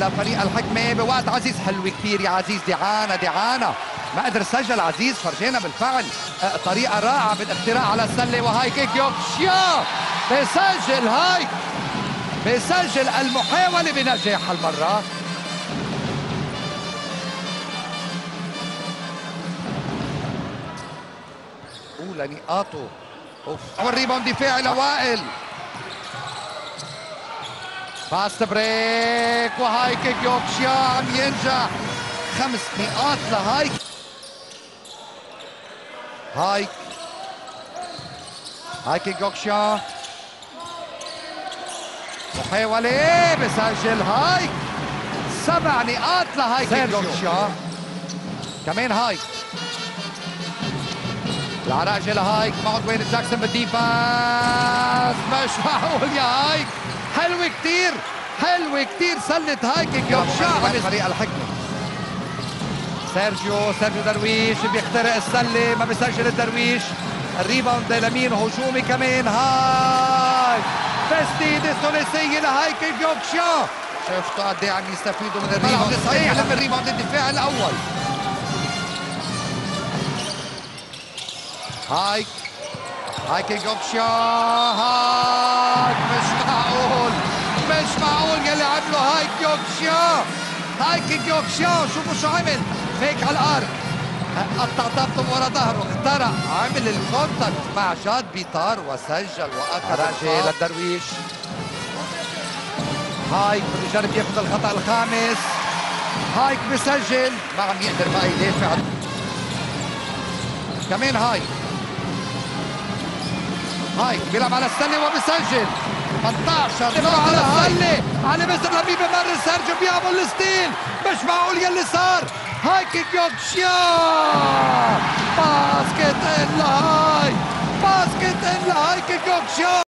لفريق الحكمة بوقت عزيز. حلوة كثير يا عزيز. دعانة دعانة. ما قدر سجل عزيز. فرجينا بالفعل. آه، طريقة رائعة بالاختراع على السلة وهاي كيك. يوكشيا بيسجل هاي. بيسجل المحاولة بنجاح هالمرة أولى نقاطه أوف. والريباوند دفاعي لوائل. fast break وهايك غيوكجيان عم ينجح خمس نقاط لهايك هايك هايك غيوكجيان محاولة بسجل هايك سبع نقاط لهايك غيوكجيان كمان هايك العراجة لهايك معه وين جاكسون بال defense مش معقول يا هايك كتير. حلوة كتير. سلة هايك غيوكجيان على فريق الحكمة. سيرجيو سيرجيو درويش بيخترق السلة ما بيسجل الدرويش. ال rebound لمين هجومي كمان. هاي! تسديده ثلاثيه لهايك غيوكجيان شفتوا قد إيه عم يستفيدوا من ال rebound؟ صحيح لما ال rebound الدفاع الأول. هايك. هايك غيوكجيان هايك غيوكجيان هايك غيوكجيان شوفوا شو عمل fake على الأرض قطع طابته ورا ظهره اخترع عمل ال contact مع جاد بيطار وسجل واخذ للدرويش هايك بده يجرب ياخذ الخطا الخامس هايك بسجل ما عم يقدر بقى يدافع كمان هايك هايك بيلعب على السله وبسجل 18 على السله علي مستر لبيب بمرر سيرجيو بيعمل ال steal مش معقول يلي صار هايك غيوكجيان basket and لهاي basket and لهايك غيوكجيان